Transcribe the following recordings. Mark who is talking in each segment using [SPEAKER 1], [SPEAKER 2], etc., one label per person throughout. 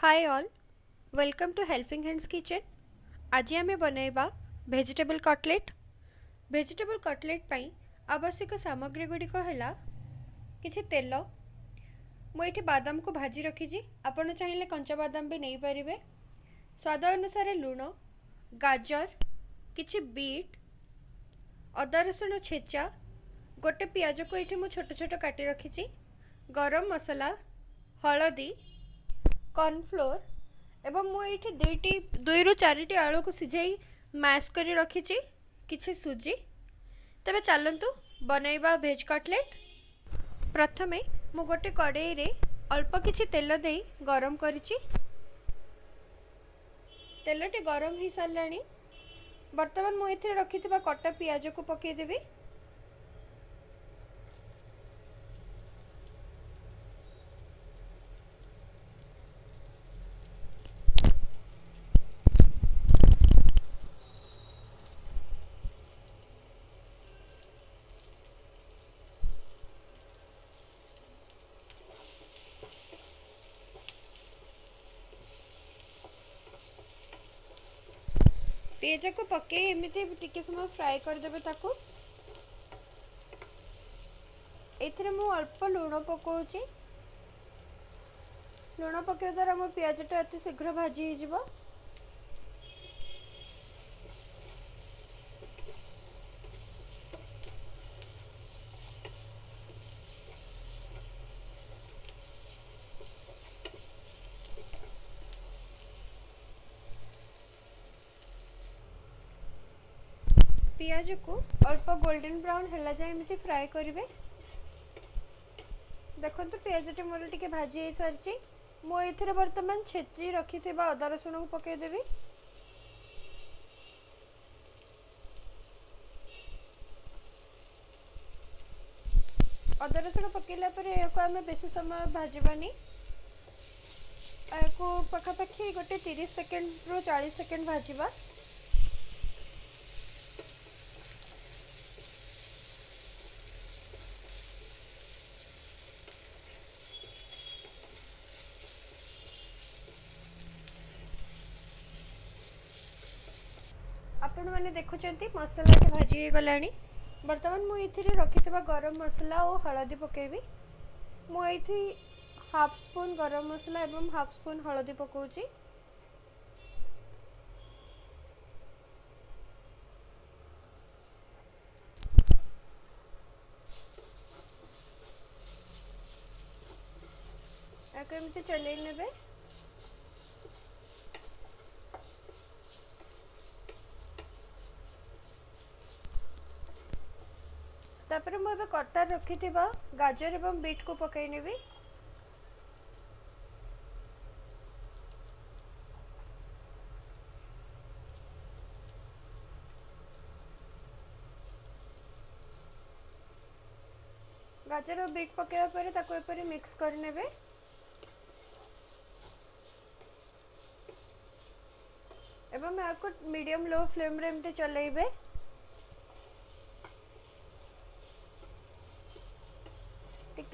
[SPEAKER 1] hi all welcome to helping hands kitchen आज आम बनवा भेजिटेबल कटलेट भेजिटेबल कटलेट पाई आवश्यक सामग्री गुड़िक है तेल मुझे बादाम को भाजी रखी आप चाहिए कंचा बादाम भी नहीं पारे स्वाद अनुसार लुण गाजर किसी बीट अदा रसुण छेचा गोटे पिज को ये मुझे छोट छोट काटि रखी गरम मसला हलदी କର୍ଣ୍ଣଫ୍ଲୋର୍ ଏବଂ ମୁଁ ଏଇଠି ଦୁଇଟି ଦୁଇରୁ ଚାରିଟି ଆଳୁକୁ ସିଝାଇ ମ୍ୟାସ୍ କରି ରଖିଛି କିଛି ସୁଜି ତେବେ ଚାଲନ୍ତୁ ବନେଇବା ଭେଜ୍ କଟଲେଟ୍ ପ୍ରଥମେ ମୁଁ ଗୋଟେ କଡ଼େଇରେ ଅଳ୍ପ କିଛି ତେଲ ଦେଇ ଗରମ କରିଛି ତେଲଟି ଗରମ ହୋଇସାରିଲାଣି ବର୍ତ୍ତମାନ ମୁଁ ଏଥିରେ ରଖିଥିବା କଟା ପିଆଜକୁ ପକାଇଦେବି পেঁয়াজକୁ ପକାଇ ଏମିତି ଟିକେ ସମୟ ଫ୍ରାଏ କରିଦେବେ ତାକୁ ଏଥିରେ ମୁଁ ଅଳ୍ପ ଲୁଣ ପକାଉଛି ଲୁଣ ପକାଇବା ଦ୍ୱାରା ମୋ ପିଆଜଟା ଅତି ଶୀଘ୍ର ଭାଜି ହେଇଯିବ पिज को अल्प गोल्डन ब्राउन होगा फ्राए करेंगे देखते पिजटी मोर टे भाजी सारी मुझे बर्तमान छेची रखी अदा रसुण को पकईदेवि अदा रसुण पकला बेस समय भाजवानी पखापाखी गोटे तीस सेकेंड रु चालीस सेकेंड भाजवा ଆପଣମାନେ ଦେଖୁଛନ୍ତି ମସଲାଟି ଭାଜି ହୋଇଗଲାଣି ବର୍ତ୍ତମାନ ମୁଁ ଏଥିରେ ରଖିଥିବା ଗରମ ମସଲା ଓ ହଳଦୀ ପକାଇବି ମୁଁ ଏଇଠି ହାଫ୍ ସ୍ପୁନ୍ ଗରମ ମସଲା ଏବଂ ହାଫ୍ ସ୍ପୁନ୍ ହଳଦୀ ପକାଉଛି ଏମିତି ଚଲେଇ ନେବେ तापर मुझे कटार रखी गाजर एवं बीट को पक गाजर और बीट पकड़ा मिक्स कर मीडियम लो फ्लेम चलेबे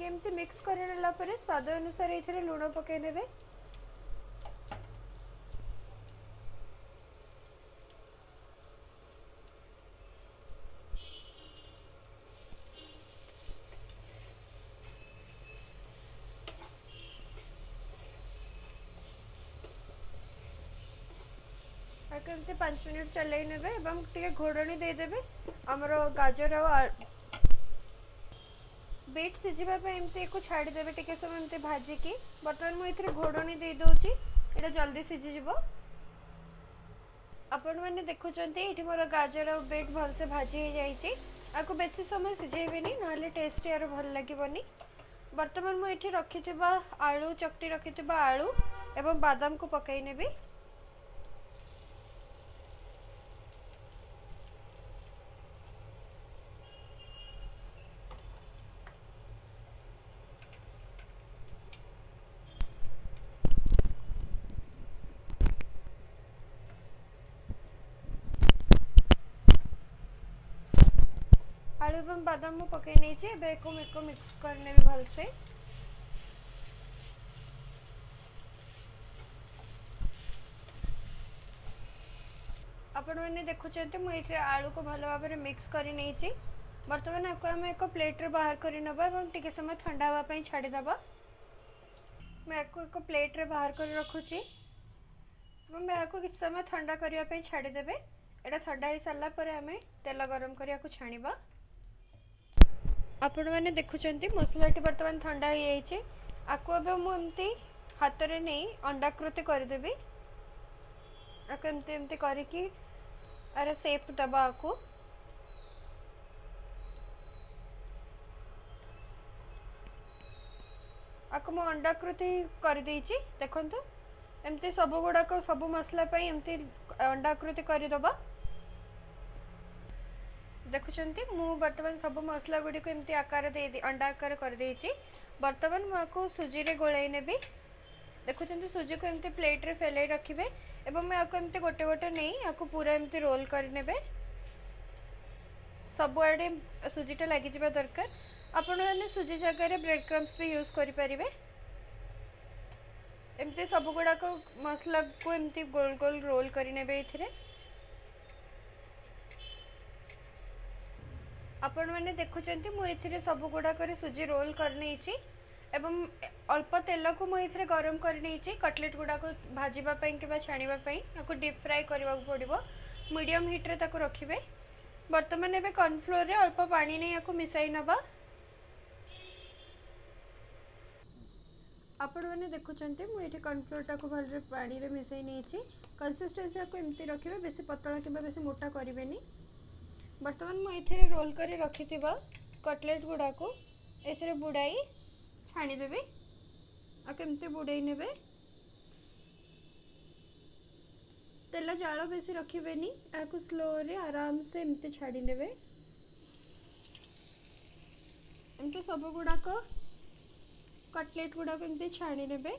[SPEAKER 1] केमती मिक्स कर स्वाद अनुसार ये लुण पकईने पांच मिनट चल एवं घोड़ी देदेव आमर गाजर आ बीट सीझापी कुछ छाड़देवे टी समय एम भाजिक बर्तमान मुझे घोड़ी दे दूसरी यहाँ जल्दी सीझीज आपण मैंने देखुं ये मोर गाजर भल से भाजी आपको बेस समय सीझेबी ना टेस्ट यार भल लगे बर्तमान मुझे रखि आलू चकटी रखि आलू एवं बादाम को पकईने भी आलू एवं बादाम मु पकाई नहीं छे बे को मेरे को मिक्स करने भी भल से अपन मैंने देखु छते मु इठे आलू को भलो बारे मिक्स करी नहीं छे वर्तमान एको हम एको प्लेट रे बाहर करी नबा एवं टिके समय ठंडा हवा पई छाडे दबा मैं एको एको प्लेट बाहर करी रखु छी एवं मैं एको किछ समय ठंडा करिया पई छाडे देबे एटा ठंडा हो सारापर आम तेल गरम करने को छाणी ଆପଣମାନେ ଦେଖୁଛନ୍ତି ମସଲାଟି ବର୍ତ୍ତମାନ ଥଣ୍ଡା ହୋଇଯାଇଛି ଆକୁ ଏବେ ମୁଁ ଏମିତି ହାତରେ ନେଇ ଅଣ୍ଡାକୃତି କରିଦେବି ଆକୁ ଏମିତି ଏମିତି କରିକି ଆର ସେପ୍ ଦେବା ଆକୁ ଆକୁ ମୁଁ ଅଣ୍ଡାକୃତି କରିଦେଇଛି ଦେଖନ୍ତୁ ଏମିତି ସବୁଗୁଡ଼ାକ ସବୁ ମସଲା ପାଇଁ ଏମିତି ଅଣ୍ଡାକୃତି କରିଦେବା ଦେଖୁଛନ୍ତି ମୁଁ ବର୍ତ୍ତମାନ ସବୁ ମସଲା ଗୁଡ଼ିକୁ ଏମିତି ଆକାର ଦେଇ ଅଣ୍ଡା ଆକାର କରିଦେଇଛି ବର୍ତ୍ତମାନ ମୁଁ ଆକୁ ସୁଜିରେ ଗୋଳାଇ ନେବି ଦେଖୁଛନ୍ତି ସୁଜିକୁ ଏମିତି ପ୍ଲେଟ୍ରେ ଫେଲାଇ ରଖିବେ ଏବଂ ଆକୁ ଏମିତି ଗୋଟେ ଗୋଟେ ନେଇ ଆକୁ ପୁରା ଏମିତି ରୋଲ୍ କରିନେବେ ସବୁଆଡ଼େ ସୁଜିଟା ଲାଗିଯିବା ଦରକାର ଆପଣମାନେ ସୁଜି ଜାଗାରେ ବ୍ରେଡ଼୍ କ୍ରମ୍ସ ବି ୟୁଜ୍ କରିପାରିବେ ଏମିତି ସବୁଗୁଡ଼ାକ ମସଲାକୁ ଏମିତି ଗୋଲ ଗୋଲ ରୋଲ୍ କରିନେବେ ଏଥିରେ ଆପଣମାନେ ଦେଖୁଛନ୍ତି ମୁଁ ଏଥିରେ ସବୁ ଗୁଡ଼ାକରେ ସୁଜି ରୋଲ୍ କରିନେଇଛି ଏବଂ ଅଳ୍ପ ତେଲକୁ ମୁଁ ଏଥିରେ ଗରମ କରିନେଇଛି କଟଲେଟ୍ ଗୁଡ଼ାକୁ ଭାଜିବା ପାଇଁ କିମ୍ବା ଛାଣିବା ପାଇଁ ତାକୁ ଡିପ୍ ଫ୍ରାଏ କରିବାକୁ ପଡ଼ିବ ମିଡ଼ିୟମ୍ ହିଟ୍ରେ ତାକୁ ରଖିବେ ବର୍ତ୍ତମାନ ଏବେ କର୍ଣ୍ଣଫ୍ଲୋର୍ରେ ଅଳ୍ପ ପାଣି ନେଇ ୟାକୁ ମିଶାଇ ନେବା ଆପଣମାନେ ଦେଖୁଛନ୍ତି ମୁଁ ଏଠି କର୍ଣ୍ଣଫ୍ଲୋର୍ଟାକୁ ଭଲରେ ପାଣିରେ ମିଶାଇ ନେଇଛି କନସିଷ୍ଟେନ୍ସି ୟାକୁ ଏମିତି ରଖିବେ ବେଶୀ ପତଳା କିମ୍ବା ବେଶୀ ମୋଟା କରିବେନି બર્તમાન મે ઇથે રોલ કરી રાખી થી બા કટલેટ ગોડાકુ ઇથે બુડાઈ છાણી દેબે આ કેમતે બુડાઈ નેબે તેલ જાળો બેશી રાખીબેની આકુ સ્લોરે આરામ સે ઇમતે છાડી લેબે ઇમતે સબ ગોડાકુ કટલેટ ગોડાકુ કેમતે છાણી લેબે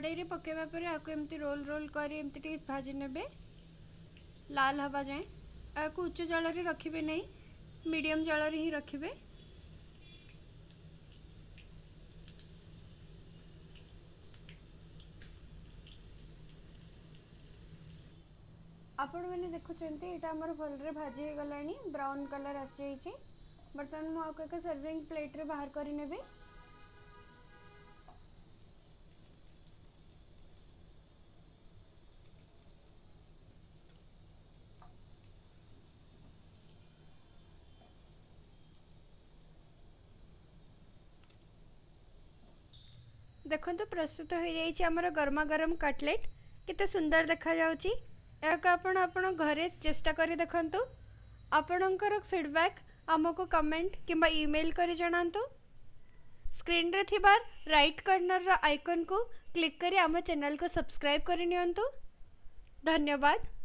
[SPEAKER 1] କଡ଼େଇରେ ପକାଇବା ପରେ ଆକୁ ଏମିତି ରୋଲ୍ ରୋଲ୍ କରି ଏମିତି ଟିକେ ଭାଜି ନେବେ ଲାଲ ହେବା ଯାଏଁ ଏହାକୁ ଉଚ୍ଚ ଜଳରେ ରଖିବେ ନାହିଁ ମିଡ଼ିୟମ୍ ଜଳରେ ହିଁ ରଖିବେ ଆପଣମାନେ ଦେଖୁଛନ୍ତି ଏଇଟା ଆମର ଭଲରେ ଭାଜି ହେଇଗଲାଣି ବ୍ରାଉନ୍ କଲର୍ ଆସିଯାଇଛି ବର୍ତ୍ତମାନ ମୁଁ ଆଉ ଏକ ସର୍ଭିଂ ପ୍ଲେଟ୍ରେ ବାହାର କରିନେବି ଦେଖନ୍ତୁ ପ୍ରସ୍ତୁତ ହୋଇଯାଇଛି ଆମର ଗରମା ଗରମ କଟଲେଟ୍ କେତେ ସୁନ୍ଦର ଦେଖାଯାଉଛି ଏହାକୁ ଆପଣ ଆପଣ ଘରେ ଚେଷ୍ଟା କରି ଦେଖନ୍ତୁ ଆପଣଙ୍କର ଫିଡ଼ବ୍ୟାକ୍ ଆମକୁ କମେଣ୍ଟ କିମ୍ବା ଇମେଲ୍ କରି ଜଣାନ୍ତୁ ସ୍କ୍ରିନ୍ରେ ଥିବା ରାଇଟ୍ କର୍ଣ୍ଣରର ଆଇକନ୍କୁ କ୍ଲିକ୍ କରି ଆମ ଚ୍ୟାନେଲ୍କୁ ସବସ୍କ୍ରାଇବ୍ କରିନିଅନ୍ତୁ ଧନ୍ୟବାଦ